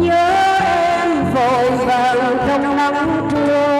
nhớ em vội vàng trong nắng trưa.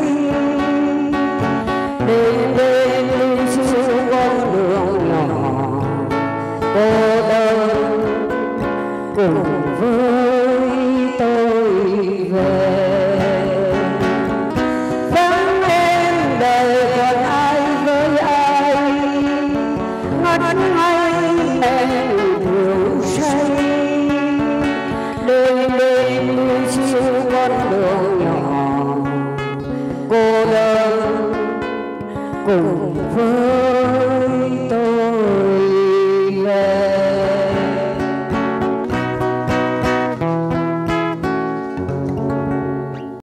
cùng với tôi về. Vắng em đời còn ai với ai? Ngất ngây em nhiều say. Đêm đêm mưa chiều đường nhỏ. Cô đơn cùng với